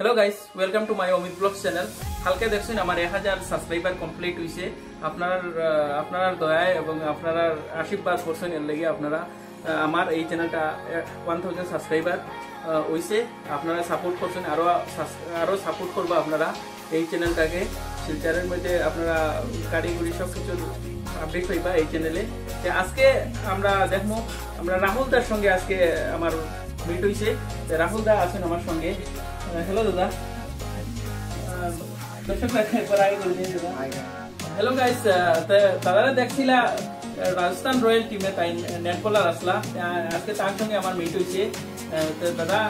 Hello guys welcome to my Amit blog channel কালকে দেখছেন, আমার এক হাজার সাবস্ক্রাইবার কমপ্লিট হয়েছে আপনার আপনার দয়ায় এবং আপনারা আশীর্বাদ করছেন এর লেগে আপনারা আমার এই চ্যানেলটা ওয়ান থাউজেন্ড সাবস্ক্রাইবার হয়েছে আপনারা সাপোর্ট করছেন আরও আরও সাপোর্ট করব আপনারা এই চ্যানেলটাকে ফিউচারের মধ্যে আপনারা কারিগরি সব কিছু আপডেট হইবা এই চ্যানেলে আজকে আমরা দেখব আমরা রাহুল দার সঙ্গে আজকে আমার মিট হয়েছে রাহুল দা আছেন আমার সঙ্গে। হ্যালো দাদা। হ্যালো গাইস দাদারা দেখছিলা রাজস্থান রয়্যাল টিমে তাই নেট বলার আসলা আজকে তার সঙ্গে আমার মিট হয়েছে তো দাদা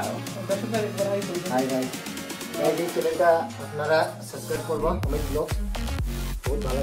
আপনারা সাবস্ক্রাইব করবেন অমিত ব্লগ বহুত ভালো।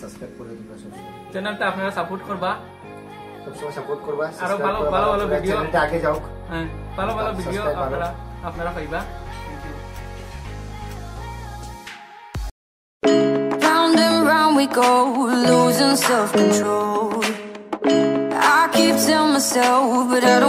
সাবস্ক্রাইব করে দিবা সবসময় চ্যানেলটা আপনারা সাপোর্ট করবা। সবসময় সাপোর্ট করবা আরও subscribe ভালো- করবা, ভালো ভালো আপনারা video- চ্যানেলটা আগে যাও। হ্যাঁ ভালো ভালো ভিডিও Subscribe আপনারা আপনারা পাইবা। Thank you Round and round we go, losing self control. I keep telling myself, but I don't.